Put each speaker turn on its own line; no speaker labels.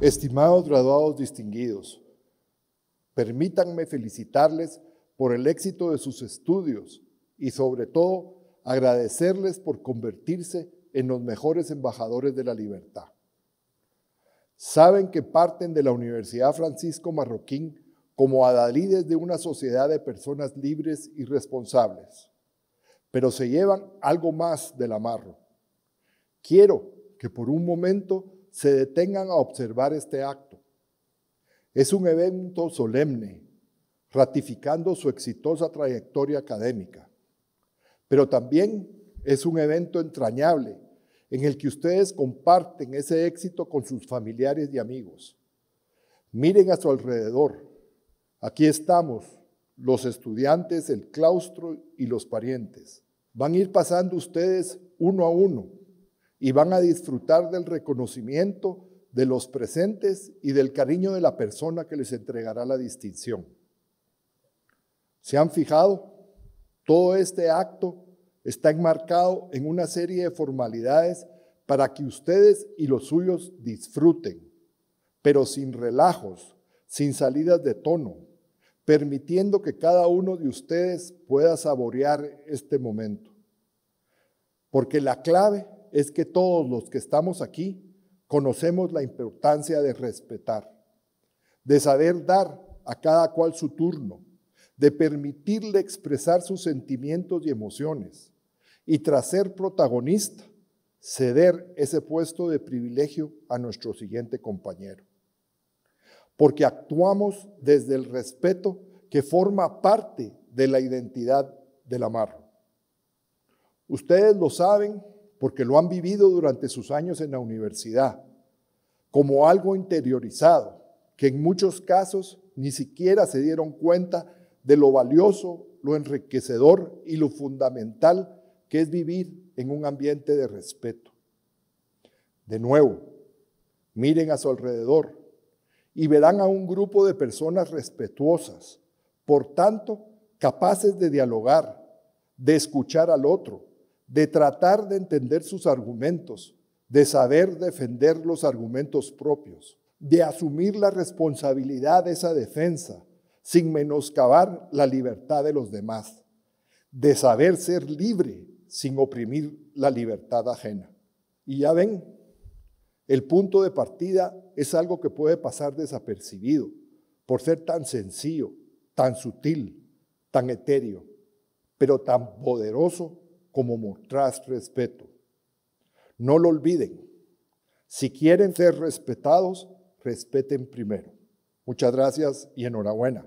Estimados graduados distinguidos, permítanme felicitarles por el éxito de sus estudios y sobre todo agradecerles por convertirse en los mejores embajadores de la libertad. Saben que parten de la Universidad Francisco Marroquín como adalides de una sociedad de personas libres y responsables, pero se llevan algo más del amarro. Quiero que por un momento se detengan a observar este acto. Es un evento solemne, ratificando su exitosa trayectoria académica, pero también es un evento entrañable en el que ustedes comparten ese éxito con sus familiares y amigos. Miren a su alrededor. Aquí estamos, los estudiantes, el claustro y los parientes. Van a ir pasando ustedes uno a uno y van a disfrutar del reconocimiento de los presentes y del cariño de la persona que les entregará la distinción. ¿Se han fijado? Todo este acto está enmarcado en una serie de formalidades para que ustedes y los suyos disfruten, pero sin relajos, sin salidas de tono, permitiendo que cada uno de ustedes pueda saborear este momento. Porque la clave es que todos los que estamos aquí conocemos la importancia de respetar, de saber dar a cada cual su turno, de permitirle expresar sus sentimientos y emociones, y tras ser protagonista, ceder ese puesto de privilegio a nuestro siguiente compañero. Porque actuamos desde el respeto que forma parte de la identidad del amarro. Ustedes lo saben porque lo han vivido durante sus años en la universidad, como algo interiorizado, que en muchos casos ni siquiera se dieron cuenta de lo valioso, lo enriquecedor y lo fundamental que es vivir en un ambiente de respeto. De nuevo, miren a su alrededor y verán a un grupo de personas respetuosas, por tanto, capaces de dialogar, de escuchar al otro, de tratar de entender sus argumentos, de saber defender los argumentos propios, de asumir la responsabilidad de esa defensa sin menoscabar la libertad de los demás, de saber ser libre sin oprimir la libertad ajena. Y ya ven, el punto de partida es algo que puede pasar desapercibido por ser tan sencillo, tan sutil, tan etéreo, pero tan poderoso como mostrar respeto. No lo olviden. Si quieren ser respetados, respeten primero. Muchas gracias y enhorabuena.